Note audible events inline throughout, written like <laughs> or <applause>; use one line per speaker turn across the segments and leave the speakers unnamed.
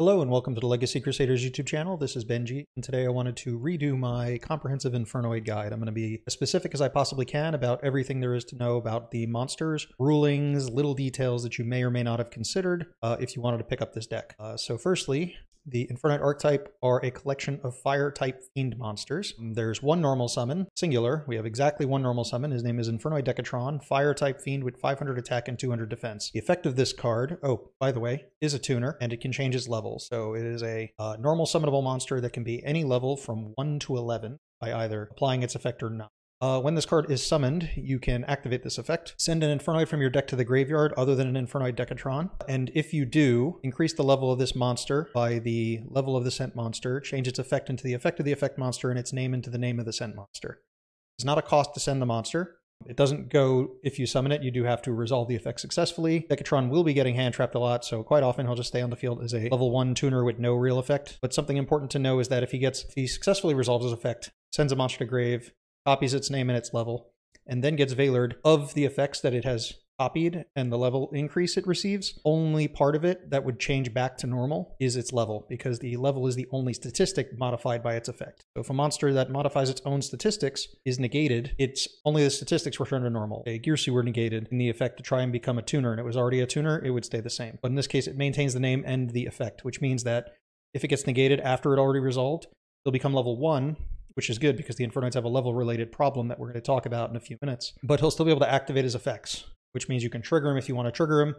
Hello and welcome to the Legacy Crusaders YouTube channel. This is Benji, and today I wanted to redo my comprehensive Infernoid guide. I'm going to be as specific as I possibly can about everything there is to know about the monsters, rulings, little details that you may or may not have considered uh, if you wanted to pick up this deck. Uh, so firstly, the Infernoid archetype are a collection of fire-type fiend monsters. There's one normal summon, singular. We have exactly one normal summon. His name is Infernoid Decatron, fire-type fiend with 500 attack and 200 defense. The effect of this card, oh, by the way, is a tuner, and it can change its level. So it is a uh, normal summonable monster that can be any level from 1 to 11 by either applying its effect or not. Uh, when this card is summoned, you can activate this effect. Send an Infernoid from your deck to the graveyard other than an Infernoid Decatron. And if you do, increase the level of this monster by the level of the sent monster, change its effect into the effect of the effect monster, and its name into the name of the sent monster. It's not a cost to send the monster. It doesn't go if you summon it, you do have to resolve the effect successfully. Decatron will be getting hand trapped a lot, so quite often he'll just stay on the field as a level 1 tuner with no real effect. But something important to know is that if he gets if he successfully resolves his effect, sends a monster to grave, copies its name and its level, and then gets Veilored of the effects that it has copied and the level increase it receives. Only part of it that would change back to normal is its level, because the level is the only statistic modified by its effect. So if a monster that modifies its own statistics is negated, it's only the statistics return to normal. A Girsu were negated in the effect to try and become a tuner, and it was already a tuner, it would stay the same. But in this case, it maintains the name and the effect, which means that if it gets negated after it already resolved, it'll become level 1, which is good because the Infernoids have a level related problem that we're going to talk about in a few minutes. But he'll still be able to activate his effects, which means you can trigger him if you want to trigger him.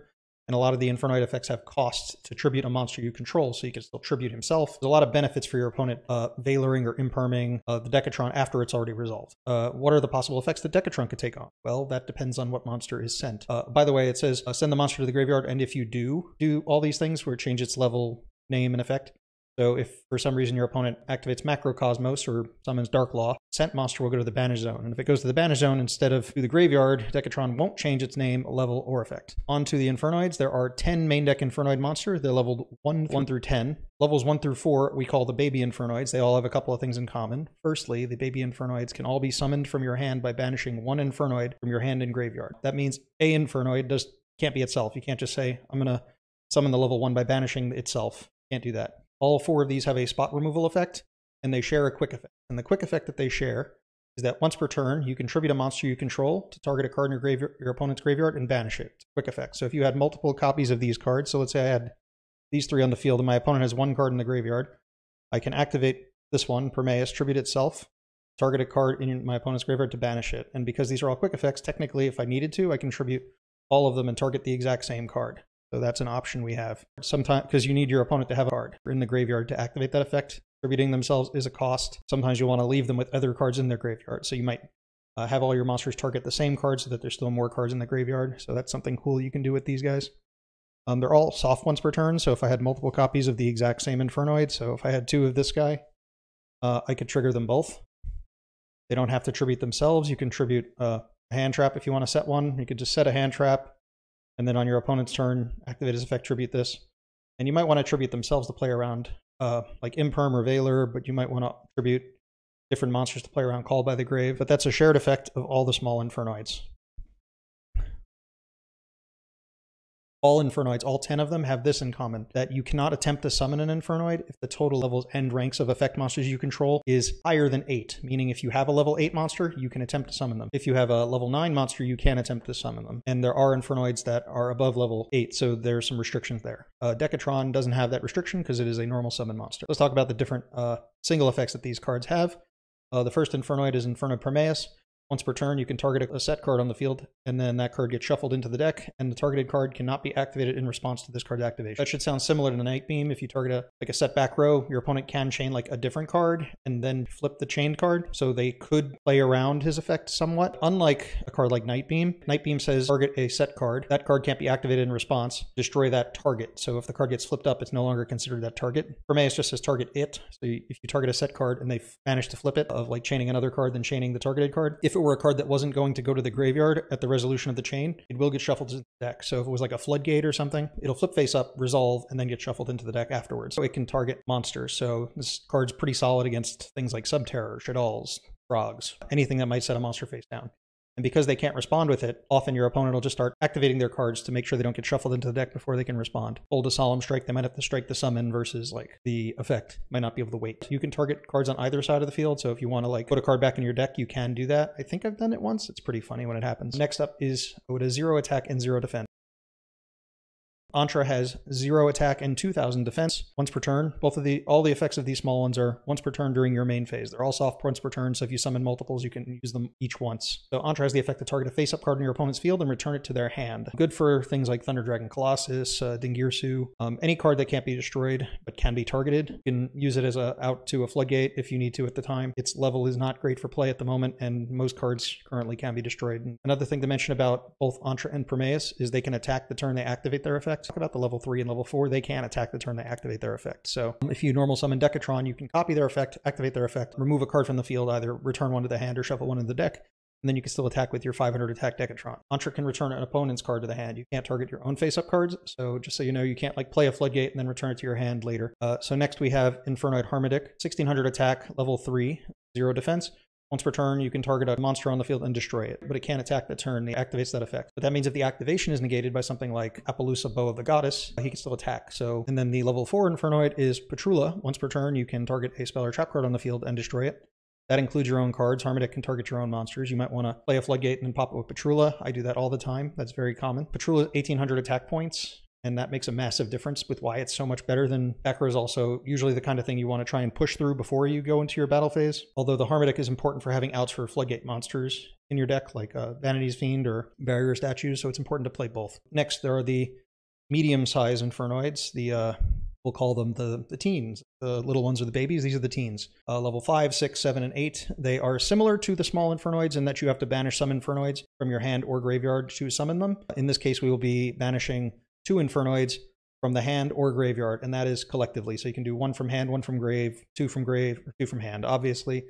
And a lot of the Infernoid effects have costs to tribute a monster you control, so you can still tribute himself. There's a lot of benefits for your opponent uh, or imperming uh, the Decatron after it's already resolved. Uh, what are the possible effects that Decatron could take on? Well, that depends on what monster is sent. Uh, by the way, it says uh, send the monster to the graveyard, and if you do do all these things where it changes its level, name, and effect, so if for some reason your opponent activates Macrocosmos or summons Dark Law, Sent Monster will go to the Banish Zone. And if it goes to the Banish Zone instead of through the graveyard, Decatron won't change its name, level, or effect. On to the Infernoids. There are 10 main deck Infernoid monsters. They're leveled 1, 1 through 10. Levels 1 through 4 we call the Baby Infernoids. They all have a couple of things in common. Firstly, the Baby Infernoids can all be summoned from your hand by banishing one Infernoid from your hand and graveyard. That means a Infernoid just can't be itself. You can't just say, I'm going to summon the level 1 by banishing itself. Can't do that. All four of these have a spot removal effect, and they share a quick effect. And the quick effect that they share is that once per turn, you contribute a monster you control to target a card in your, graveyard, your opponent's graveyard and banish it. Quick effect. So if you had multiple copies of these cards, so let's say I had these three on the field and my opponent has one card in the graveyard, I can activate this one, Pirmais, tribute itself, target a card in my opponent's graveyard to banish it. And because these are all quick effects, technically, if I needed to, I can tribute all of them and target the exact same card. So that's an option we have. Sometimes, because you need your opponent to have a card in the graveyard to activate that effect. Distributing themselves is a cost. Sometimes you want to leave them with other cards in their graveyard. So you might uh, have all your monsters target the same card so that there's still more cards in the graveyard. So that's something cool you can do with these guys. Um, they're all soft ones per turn. So if I had multiple copies of the exact same Infernoid, so if I had two of this guy, uh, I could trigger them both. They don't have to tribute themselves. You can tribute uh, a hand trap if you want to set one. You could just set a hand trap, and then on your opponent's turn, activate his effect, tribute this. And you might want to tribute themselves to play around, uh, like Imperm or Veilor, but you might want to tribute different monsters to play around Called by the Grave. But that's a shared effect of all the small Infernoids. All Infernoids, all 10 of them, have this in common that you cannot attempt to summon an Infernoid if the total levels and ranks of effect monsters you control is higher than 8. Meaning, if you have a level 8 monster, you can attempt to summon them. If you have a level 9 monster, you can attempt to summon them. And there are Infernoids that are above level 8, so there's some restrictions there. Uh, Decatron doesn't have that restriction because it is a normal summon monster. Let's talk about the different uh, single effects that these cards have. Uh, the first Infernoid is Inferno Pirmais. Once per turn, you can target a set card on the field, and then that card gets shuffled into the deck, and the targeted card cannot be activated in response to this card's activation. That should sound similar to the Night Beam. If you target a like a set back row, your opponent can chain like a different card and then flip the chained card, so they could play around his effect somewhat. Unlike a card like Night Beam, Night Beam says target a set card. That card can't be activated in response. Destroy that target. So if the card gets flipped up, it's no longer considered that target. It just says target it. So if you target a set card and they manage to flip it, of like chaining another card, then chaining the targeted card. If it were a card that wasn't going to go to the graveyard at the resolution of the chain, it will get shuffled to the deck. So if it was like a floodgate or something, it'll flip face up, resolve, and then get shuffled into the deck afterwards. So it can target monsters. So this card's pretty solid against things like Subterror, Shaddolls, Frogs, anything that might set a monster face down. And because they can't respond with it, often your opponent will just start activating their cards to make sure they don't get shuffled into the deck before they can respond. Hold a Solemn Strike, they might have to strike the summon versus like the effect might not be able to wait. You can target cards on either side of the field, so if you want to like put a card back in your deck, you can do that. I think I've done it once. It's pretty funny when it happens. Next up is with a zero attack and zero defense. Antra has zero attack and 2000 defense once per turn. Both of the all the effects of these small ones are once per turn during your main phase. They're all soft once per turn, so if you summon multiples, you can use them each once. So Antra has the effect to target a face-up card in your opponent's field and return it to their hand. Good for things like Thunder Dragon Colossus, uh, Dingirsu, um, any card that can't be destroyed but can be targeted. You can use it as a out to a floodgate if you need to at the time. Its level is not great for play at the moment, and most cards currently can be destroyed. And another thing to mention about both Antra and Prometheus is they can attack the turn they activate their effect. Talk about the level 3 and level 4, they can attack the turn they activate their effect. So um, if you normal summon Decatron, you can copy their effect, activate their effect, remove a card from the field, either return one to the hand or shuffle one in the deck, and then you can still attack with your 500 attack Decatron. Antra can return an opponent's card to the hand. You can't target your own face-up cards, so just so you know, you can't like play a Floodgate and then return it to your hand later. Uh, so next we have Infernoid Harmadik, 1600 attack, level 3, 0 defense. Once per turn, you can target a monster on the field and destroy it, but it can't attack the turn It activates that effect. But that means if the activation is negated by something like Apollousa Bow of the Goddess, he can still attack. So, and then the level 4 Infernoid is Patrulea. Once per turn, you can target a spell or trap card on the field and destroy it. That includes your own cards. Harmadik can target your own monsters. You might want to play a Floodgate and then pop it with Patrulea. I do that all the time. That's very common. Patrulea, 1800 attack points and that makes a massive difference with why it's so much better than Becker is also usually the kind of thing you want to try and push through before you go into your battle phase. Although the Harmadik is important for having outs for Floodgate monsters in your deck, like uh, Vanity's Fiend or Barrier Statues, so it's important to play both. Next, there are the medium-sized Infernoids, the uh, we'll call them the, the teens. The little ones are the babies. These are the teens. Uh, level 5, 6, 7, and 8. They are similar to the small Infernoids in that you have to banish some Infernoids from your hand or graveyard to summon them. In this case, we will be banishing two Infernoids from the hand or graveyard, and that is collectively. So you can do one from hand, one from grave, two from grave, or two from hand. Obviously,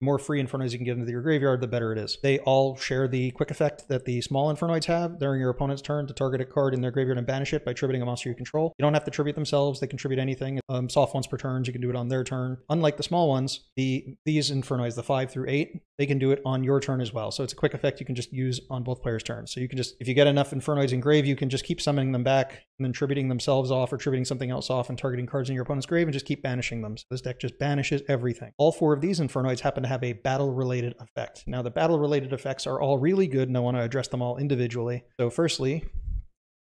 more free Infernoids you can get into your graveyard, the better it is. They all share the quick effect that the small Infernoids have during your opponent's turn to target a card in their graveyard and banish it by tributing a monster you control. You don't have to tribute themselves, they contribute anything. Um, soft ones per turn, you can do it on their turn. Unlike the small ones, the these Infernoids, the 5 through 8, they can do it on your turn as well. So it's a quick effect you can just use on both players' turns. So you can just, if you get enough Infernoids in grave, you can just keep summoning them back and then tributing themselves off or tributing something else off and targeting cards in your opponent's grave and just keep banishing them. So this deck just banishes everything. All four of these Infernoids happen to have a battle related effect. Now the battle related effects are all really good and I want to address them all individually. So firstly,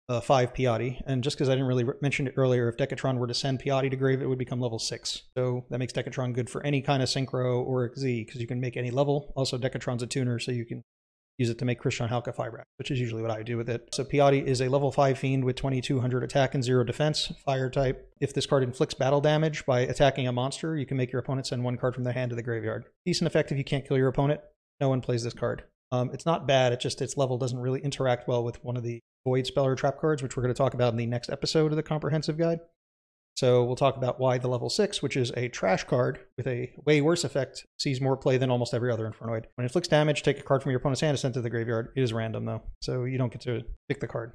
uh, 5 Piaty. And just because I didn't really mention it earlier, if Decatron were to send Piaty to grave, it would become level 6. So that makes Decatron good for any kind of Synchro or Z, because you can make any level. Also, Decatron's a tuner, so you can use it to make Crystron Halqifibrax, which is usually what I do with it. So Piaty is a level 5 fiend with 2200 attack and 0 defense, fire type. If this card inflicts battle damage by attacking a monster, you can make your opponent send one card from their hand to the graveyard. Decent effect if you can't kill your opponent. No one plays this card. Um, it's not bad, it's just its level doesn't really interact well with one of the Void Spell or Trap cards, which we're going to talk about in the next episode of the Comprehensive Guide. So we'll talk about why the level 6, which is a trash card with a way worse effect, sees more play than almost every other Infernoid. When it inflicts damage, take a card from your opponent's hand and send it to the graveyard. It is random, though, so you don't get to pick the card.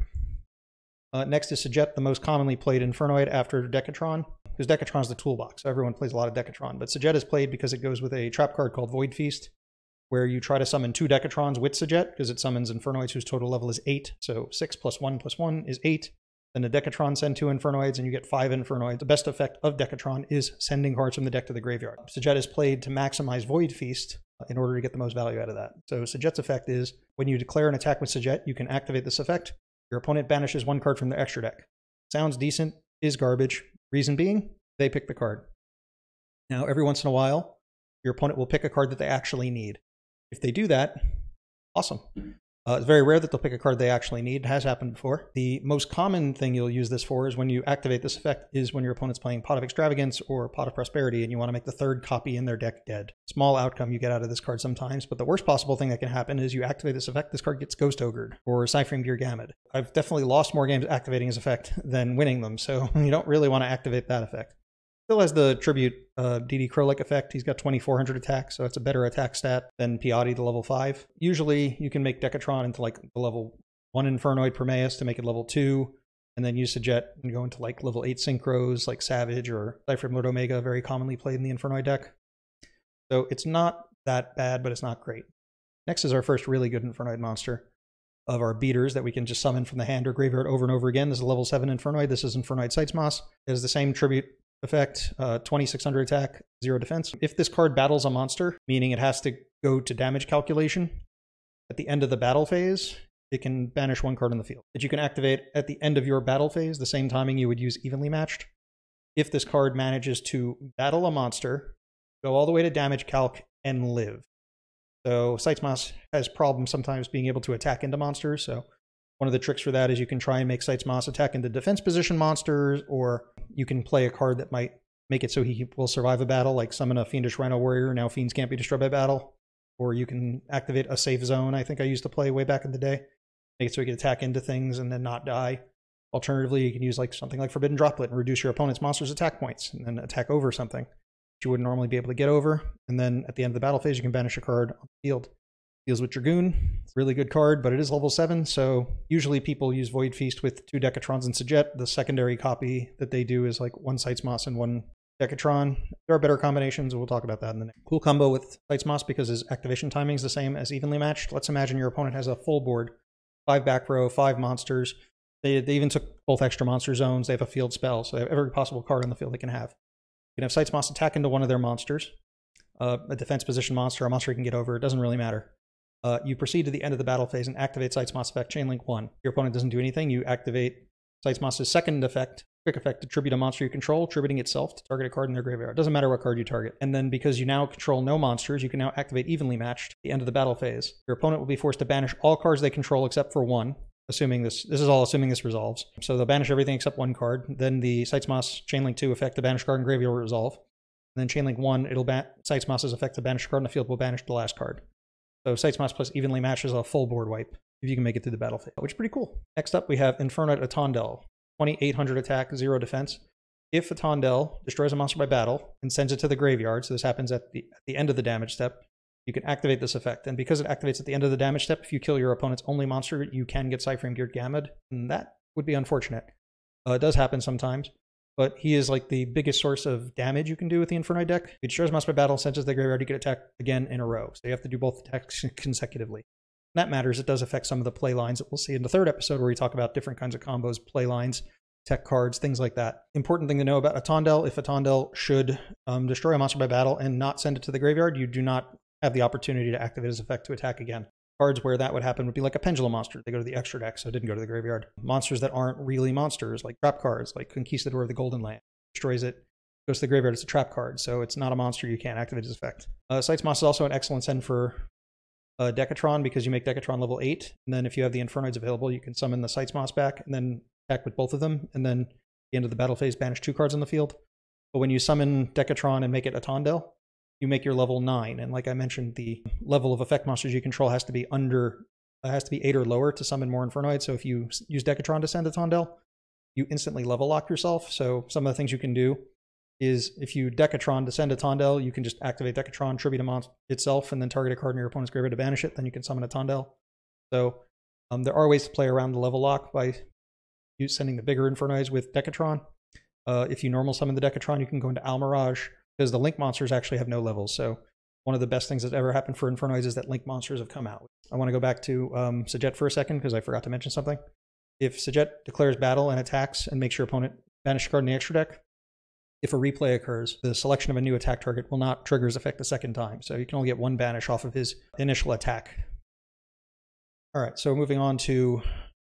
Uh, next is Sjette, the most commonly played Infernoid after Decatron, because Decatron is the toolbox. Everyone plays a lot of Decatron, but Sjette is played because it goes with a trap card called Void Feast, where you try to summon two Decatrons with Sjette, because it summons Infernoids whose total level is 8. So 6 plus 1 plus 1 is 8. Then a Decatron send two Infernoids, and you get 5 Infernoids. The best effect of Decatron is sending cards from the deck to the graveyard. Sjette is played to maximize Void Feast in order to get the most value out of that. So Sjette's effect is, when you declare an attack with Sjette, you can activate this effect. Your opponent banishes one card from their extra deck. Sounds decent, is garbage. Reason being, they pick the card. Now, every once in a while, your opponent will pick a card that they actually need. If they do that, awesome. Uh, it's very rare that they'll pick a card they actually need. It has happened before. The most common thing you'll use this for is when you activate this effect is when your opponent's playing Pot of Extravagance or Pot of Prosperity and you want to make the third copy in their deck dead. Small outcome you get out of this card sometimes, but the worst possible thing that can happen is you activate this effect, this card gets Ghost Ogred or PSY-Framegear Gamma. I've definitely lost more games activating his effect than winning them, so <laughs> you don't really want to activate that effect. Still has the tribute uh, DD Krolik effect. He's got 2400 attack, so that's a better attack stat than Piaty the level 5. Usually you can make Decatron into like the level 1 Infernoid Prometheus to make it level 2, and then use Sjette and go into like level 8 Synchros like Savage or PSY-Framelord Omega, very commonly played in the Infernoid deck. So it's not that bad, but it's not great. Next is our first really good Infernoid monster of our beaters that we can just summon from the hand or graveyard over and over again. This is level 7 Infernoid. This is Infernoid Seitsemas. It has the same tribute effect, uh, 2600 attack, 0 defense. If this card battles a monster, meaning it has to go to damage calculation, at the end of the battle phase, it can banish one card in the field that you can activate at the end of your battle phase, the same timing you would use evenly matched. If this card manages to battle a monster, go all the way to damage calc, and live. So Seitsemas has problems sometimes being able to attack into monsters. So one of the tricks for that is you can try and make Seitsemas attack into defense position monsters, or you can play a card that might make it so he will survive a battle, like summon a Fiendish Rhino Warrior. Now Fiends can't be destroyed by battle. Or you can activate a safe zone, I think I used to play way back in the day. Make it so he can attack into things and then not die. Alternatively, you can use like something like Forbidden Droplet and reduce your opponent's monster's attack points and then attack over something you wouldn't normally be able to get over. And then at the end of the battle phase, you can banish a card on the field. Deals with Dragoon. It's a really good card, but it is level 7, so usually people use Void Feast with two Decatrons and Sjette. The secondary copy that they do is like one Seitsemas and one Decatron. There are better combinations, we'll talk about that in the next. Cool combo with Seitsemas because his activation timing is the same as evenly matched. Let's imagine your opponent has a full board, five back row, five monsters. They, they even took both extra monster zones. They have a field spell, so they have every possible card on the field they can have. You can have Seitsemas attack into one of their monsters, uh, a defense position monster, a monster you can get over. It doesn't really matter. Uh, you proceed to the end of the battle phase and activate Seitsemas effect, Chainlink 1. Your opponent doesn't do anything. You activate Seitsemas's second effect, quick effect, to tribute a monster you control, tributing itself to target a card in their graveyard. It doesn't matter what card you target. And then because you now control no monsters, you can now activate evenly matched at the end of the battle phase. Your opponent will be forced to banish all cards they control except for one, assuming this this is all assuming this resolves. So they'll banish everything except one card. Then the Seitsemas Chainlink 2 effect, the banish card in graveyard will resolve. And then Chainlink 1, it'll ban Seitsemas's effect the banish card in the field will banish the last card. So Seitsemas plus evenly matches a full board wipe if you can make it through the battlefield, which is pretty cool. Next up, we have Infernoid Attondel. 2800 attack, 0 defense. If Attondel destroys a monster by battle and sends it to the graveyard, so this happens at the, at the end of the damage step, you can activate this effect. And because it activates at the end of the damage step, if you kill your opponent's only monster, you can get PSY-Framegear Gamma, and that would be unfortunate. Uh, it does happen sometimes but he is like the biggest source of damage you can do with the Infernoid deck. It destroys monster by battle, senses the graveyard, you get attacked again in a row. So you have to do both attacks <laughs> consecutively. that matters. It does affect some of the play lines that we'll see in the third episode where we talk about different kinds of combos, play lines, tech cards, things like that. Important thing to know about a Attondel, if a Attondel should um, destroy a monster by battle and not send it to the graveyard, you do not have the opportunity to activate his effect to attack again. Cards where that would happen would be like a pendulum monster. They go to the extra deck, so it didn't go to the graveyard. Monsters that aren't really monsters, like trap cards, like Conquistador of the Golden Land, destroys it, goes to the graveyard. It's a trap card, so it's not a monster. You can't activate its effect. Uh, Seitsemas is also an excellent send for uh, Decatron because you make Decatron level 8, and then if you have the Infernoids available, you can summon the Seitsemas back and then attack with both of them, and then at the end of the battle phase, banish two cards on the field. But when you summon Decatron and make it Attondel, you make your level nine. And like I mentioned, the level of effect monsters you control has to be under, uh, has to be eight or lower to summon more Infernoids. So if you use Decatron to send Attondel, you instantly level lock yourself. So some of the things you can do is if you Decatron to send Attondel, you can just activate Decatron, tribute a monster itself, and then target a card in your opponent's graveyard to banish it. Then you can summon Attondel. So um, there are ways to play around the level lock by sending the bigger Infernoids with Decatron. Uh, if you normal summon the Decatron, you can go into Almiraj, because the Link monsters actually have no levels. So one of the best things that's ever happened for Infernoids is that Link monsters have come out. I want to go back to um, for a second because I forgot to mention something. If Sjette declares battle and attacks and makes your opponent banish a card in the extra deck, if a replay occurs, the selection of a new attack target will not trigger his effect a second time. So you can only get one banish off of his initial attack. All right, so moving on to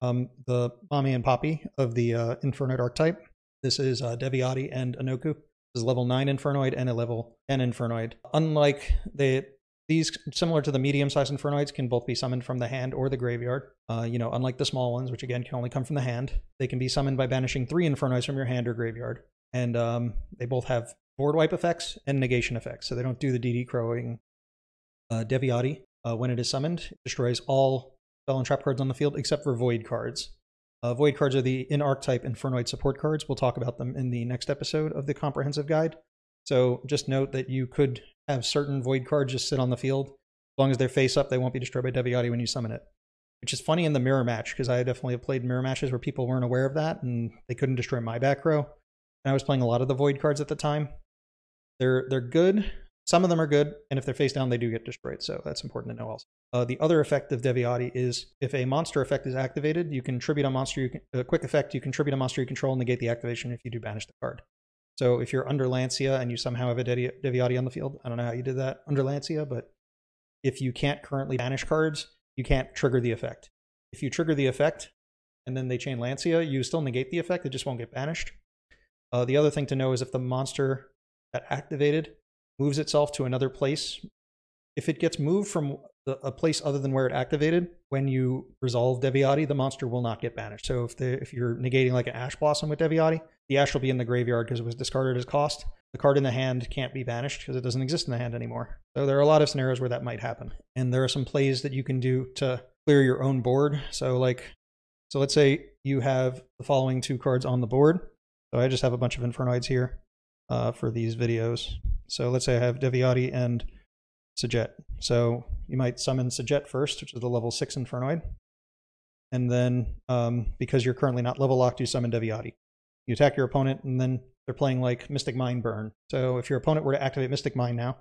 um, the Mommy and Poppy of the uh, Infernoid archetype. This is uh, Devyaty and Onuncu is level 9 Infernoid and a level 10 Infernoid. Unlike the these, similar to the medium-sized Infernoids, can both be summoned from the hand or the graveyard. Uh, you know, unlike the small ones, which again can only come from the hand, they can be summoned by banishing three Infernoids from your hand or graveyard. And um, they both have board wipe effects and negation effects, so they don't do the DD crowing. Uh, Devyaty, uh, when it is summoned, it destroys all spell and trap cards on the field except for void cards. Uh, void cards are the in archetype Infernoid support cards. We'll talk about them in the next episode of the comprehensive guide. So just note that you could have certain void cards just sit on the field. As long as they're face up, they won't be destroyed by Devyaty when you summon it. Which is funny in the mirror match, because I definitely have played mirror matches where people weren't aware of that and they couldn't destroy my back row. And I was playing a lot of the void cards at the time. They're they're good, Some of them are good, and if they're face down, they do get destroyed. So that's important to know also. Uh, the other effect of Devyaty is if a monster effect is activated, you can tribute a monster, you can, a quick effect, you contribute a monster you control and negate the activation if you do banish the card. So if you're under Lancea and you somehow have a Devyaty on the field, I don't know how you did that under Lancea, but if you can't currently banish cards, you can't trigger the effect. If you trigger the effect and then they chain Lancea, you still negate the effect, it just won't get banished. Uh, the other thing to know is if the monster that activated moves itself to another place, if it gets moved from a place other than where it activated, when you resolve Devyaty, the monster will not get banished. So if, the, if you're negating like an Ash Blossom with Devyaty, the Ash will be in the graveyard because it was discarded as cost. The card in the hand can't be banished because it doesn't exist in the hand anymore. So there are a lot of scenarios where that might happen. And there are some plays that you can do to clear your own board. So like, so let's say you have the following two cards on the board. So I just have a bunch of Infernoids here uh, for these videos. So let's say I have Devyaty and Sjette. So you might summon Sjette first, which is the level 6 Infernoid. And then, um, because you're currently not level locked, you summon Devyaty. You attack your opponent, and then they're playing like Mystic Mine Burn. So if your opponent were to activate Mystic Mine now,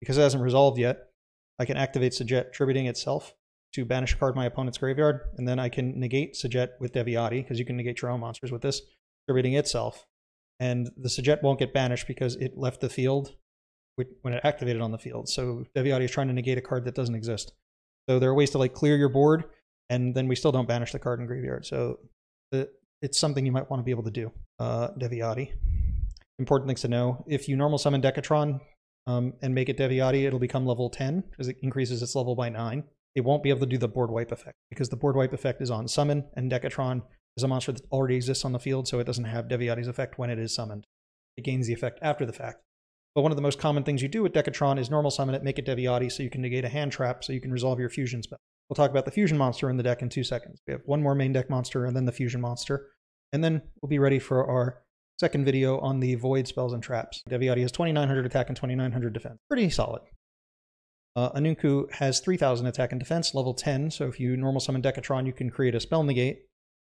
because it hasn't resolved yet, I can activate Sjette, tributing itself to banish a card my opponent's graveyard, and then I can negate Sjette with Devyaty, because you can negate your own monsters with this, tributing itself. And the Sjette won't get banished because it left the field when it activated on the field. So Devyaty is trying to negate a card that doesn't exist. So there are ways to like clear your board, and then we still don't banish the card in graveyard. So the, it's something you might want to be able to do. Uh, Devyaty. Important things to know: if you normal summon Decatron um, and make it Devyaty, it'll become level 10 because it increases its level by nine. It won't be able to do the board wipe effect because the board wipe effect is on summon, and Decatron is a monster that already exists on the field, so it doesn't have Devyaty's effect when it is summoned. It gains the effect after the fact. But one of the most common things you do with Decatron is normal summon it, make it Devyaty so you can negate a hand trap so you can resolve your fusion spell. We'll talk about the fusion monster in the deck in two seconds. We have one more main deck monster and then the fusion monster. And then we'll be ready for our second video on the void spells and traps. Devyaty has 2900 attack and 2900 defense. Pretty solid. Uh, Onuncu has 3000 attack and defense, level 10. So if you normal summon Decatron, you can create a spell negate.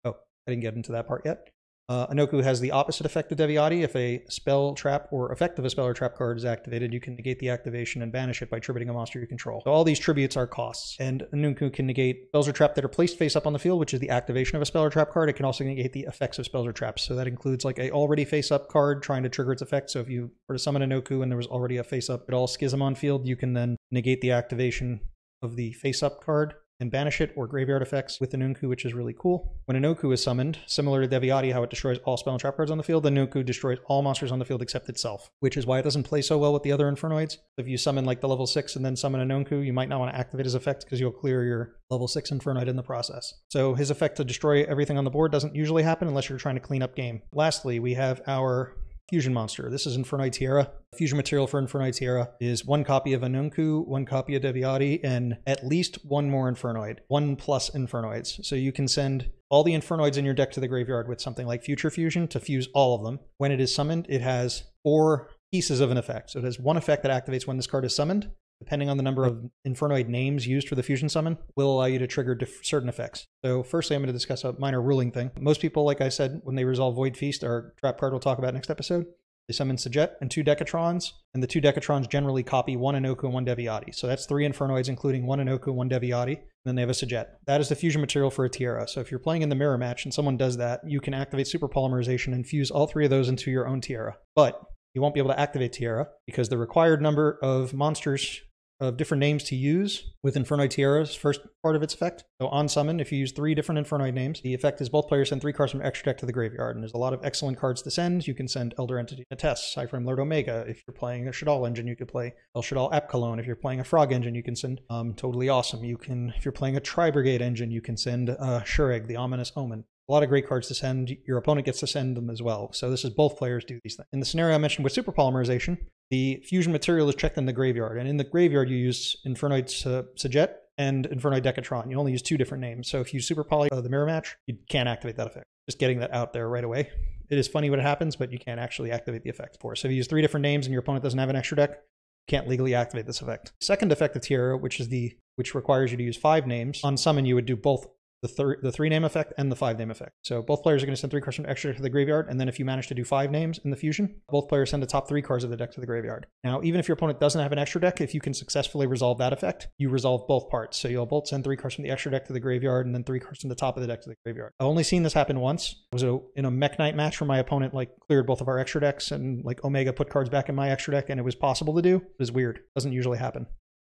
Oh, I didn't get into that part yet. Uh, Onuncu has the opposite effect of Devyaty. If a spell, trap, or effect of a spell or trap card is activated, you can negate the activation and banish it by tributing a monster you control. So all these tributes are costs. And Onuncu can negate spells or trap that are placed face up on the field, which is the activation of a spell or trap card. It can also negate the effects of spells or traps. So that includes like a already face up card trying to trigger its effect. So if you were to summon Onuncu and there was already a face up at all schism on field, you can then negate the activation of the face up card and banish it or graveyard effects with Onuncu, which is really cool. When Onuncu is summoned, similar to Devyaty, how it destroys all spell and trap cards on the field, Onuncu destroys all monsters on the field except itself, which is why it doesn't play so well with the other Infernoids. If you summon like the level 6 and then summon Onuncu, you might not want to activate his effect because you'll clear your level 6 Infernoid in the process. So his effect to destroy everything on the board doesn't usually happen unless you're trying to clean up game. Lastly, we have our Fusion Monster. This is Infernoid Tierra. Fusion material for Infernoid Tierra is one copy of Onuncu, one copy of Devyaty, and at least one more Infernoid. One plus Infernoids. So you can send all the Infernoids in your deck to the graveyard with something like Future Fusion to fuse all of them. When it is summoned, it has four pieces of an effect. So it has one effect that activates when this card is summoned, depending on the number of Infernoid names used for the fusion summon, will allow you to trigger certain effects. So firstly, I'm going to discuss a minor ruling thing. Most people, like I said, when they resolve Void Feast, our trap card we'll talk about next episode, they summon Sjette and two Decatrons, and the two Decatrons generally copy one Onuncu and one Devyaty. So that's three Infernoids, including one Onuncu and one Devyaty, and then they have a Sjette. That is the fusion material for a Tierra. So if you're playing in the mirror match and someone does that, you can activate Super Polymerization and fuse all three of those into your own Tierra. But you won't be able to activate Tierra because the required number of monsters of different names to use with Infernoid Tierra's first part of its effect. So on summon, if you use three different Infernoid names, the effect is both players send three cards from extra deck to the graveyard. And there's a lot of excellent cards to send. You can send Elder Entity N'tss, Cyframe Lord Omega. If you're playing a Shaddoll engine, you could play El Shaddoll Apkallone. If you're playing a Frog engine, you can send um, Totally Awesome. You can, if you're playing a Tri Brigade engine, you can send uh, Shuraig, the Ominous Omen a lot of great cards to send. Your opponent gets to send them as well. So this is both players do these things. In the scenario I mentioned with super polymerization, the fusion material is checked in the graveyard. And in the graveyard, you use Infernoid Sjette and Infernoid Decatron. You only use two different names. So if you super poly uh, the mirror match, you can't activate that effect. Just getting that out there right away. It is funny when it happens, but you can't actually activate the effect for. So if you use three different names and your opponent doesn't have an extra deck, you can't legally activate this effect. Second effect of Tierra, which is the which requires you to use five names. On summon, you would do both the, thir- the three name effect and the five name effect. So both players are going to send three cards from extra deck to the graveyard, and then if you manage to do five names in the fusion, both players send the top three cards of the deck to the graveyard. Now, even if your opponent doesn't have an extra deck, if you can successfully resolve that effect, you resolve both parts. So you'll both send three cards from the extra deck to the graveyard, and then three cards from the top of the deck to the graveyard. I've only seen this happen once. It was a, in a Mekk-Knight match where my opponent like cleared both of our extra decks, and like Omega put cards back in my extra deck, and it was possible to do. It was weird. Doesn't usually happen.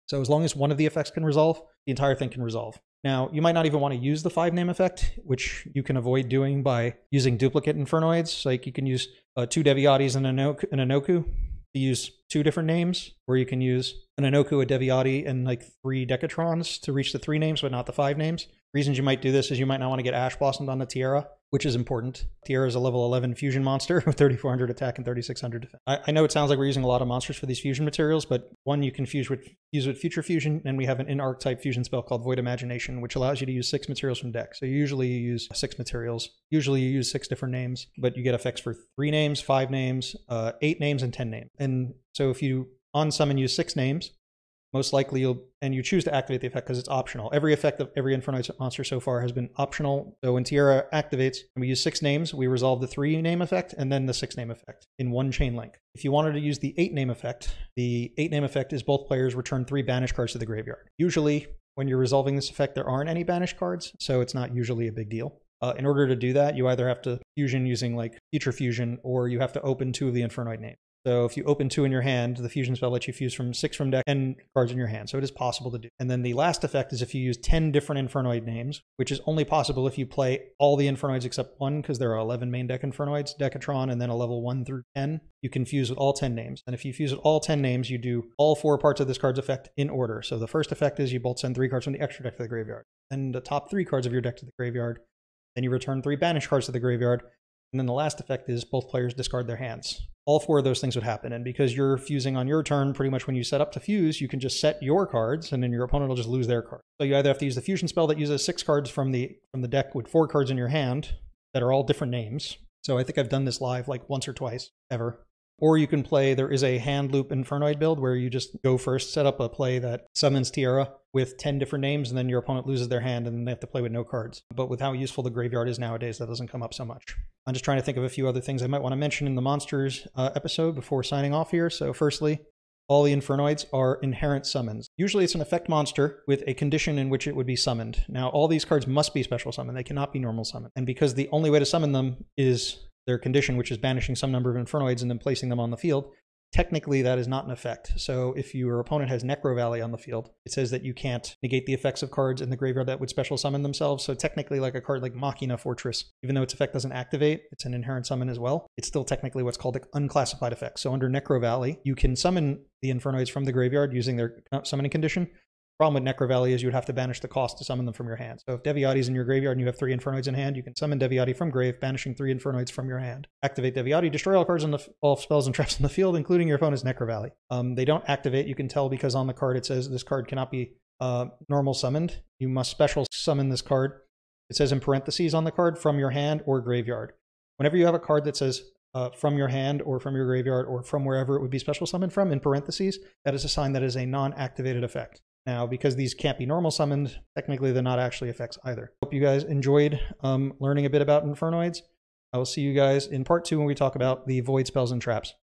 So as long as one of the effects can resolve, the entire thing can resolve. Now, you might not even want to use the five name effect, which you can avoid doing by using duplicate Infernoids. Like you can use uh, two Deviatis and an Onuncu to use two different names, or you can use an Onuncu, a Devyaty, and like three Decatrons to reach the three names, but not the five names. Reasons you might do this is you might not want to get Ash Blossomed on the Tierra, which is important. Tierra is a level 11 fusion monster <laughs> with 3400 attack and 3600 defense. I, I, know it sounds like we're using a lot of monsters for these fusion materials, but one you can fuse with, fuse with Future Fusion, and we have an in archetype fusion spell called Void Imagination, which allows you to use six materials from deck. So usually you use six materials. Usually you use six different names, but you get effects for three names, five names, uh, eight names, and ten names. And so if you on summon use six names, most likely you'll and you choose to activate the effect because it's optional. Every effect of every Infernoid monster so far has been optional. So when Tierra activates and we use six names, we resolve the three name effect and then the six name effect in one chain link. If you wanted to use the eight name effect, the eight name effect is both players return three banish cards to the graveyard. Usually when you're resolving this effect, there aren't any banish cards, so it's not usually a big deal. Uh, in order to do that, you either have to fusion using like future fusion or you have to open two of the Infernoid names. So if you open two in your hand, the fusion spell lets you fuse from six from deck and cards in your hand. So it is possible to do. And then the last effect is if you use 10 different Infernoid names, which is only possible if you play all the Infernoids except one, because there are 11 main deck Infernoids, Decatron, and then a level 1 through 10. You can fuse with all 10 names. And if you fuse with all 10 names, you do all four parts of this card's effect in order. So the first effect is you both send three cards from the extra deck to the graveyard, and the top three cards of your deck to the graveyard. Then you return three banish cards to the graveyard, and then the last effect is both players discard their hands. All four of those things would happen. And because you're fusing on your turn, pretty much when you set up to fuse, you can just set your cards and then your opponent will just lose their card. So you either have to use the fusion spell that uses six cards from the from the deck with four cards in your hand that are all different names. So I think I've done this live like once or twice ever. Or you can play, there is a hand loop Infernoid build where you just go first, set up a play that summons Tierra with 10 different names, and then your opponent loses their hand and then they have to play with no cards. But with how useful the graveyard is nowadays, that doesn't come up so much. I'm just trying to think of a few other things I might want to mention in the monsters uh, episode before signing off here. So, firstly, all the Infernoids are inherent summons. Usually it's an effect monster with a condition in which it would be summoned. Now, all these cards must be special summon. They cannot be normal summon. And because the only way to summon them is their condition, which is banishing some number of Infernoids and then placing them on the field, technically that is not an effect. So if your opponent has Necro Valley on the field, it says that you can't negate the effects of cards in the graveyard that would special summon themselves. So technically like a card like Machina Fortress, even though its effect doesn't activate, it's an inherent summon as well. It's still technically what's called an unclassified effect. So under Necro Valley, you can summon the Infernoids from the graveyard using their uh, summoning condition, Problem with Necro Valley is you would have to banish the cost to summon them from your hand. So if Devyaty's in your graveyard and you have three Infernoids in hand, you can summon Devyaty from grave, banishing three Infernoids from your hand. Activate Devyaty, destroy all cards on the all spells and <laughs> traps in the field, including your opponent's Necro Valley. Um, they don't activate. You can tell because on the card it says this card cannot be uh, normal summoned. You must special summon this card. It says in parentheses on the card from your hand or graveyard. Whenever you have a card that says uh, from your hand or from your graveyard or from wherever it would be special summoned from in parentheses, that is a sign that is a non-activated effect. Now, because these can't be normal summoned, technically they're not actually effects either. Hope you guys enjoyed um, learning a bit about Infernoids. I will see you guys in part two when we talk about the void spells and traps.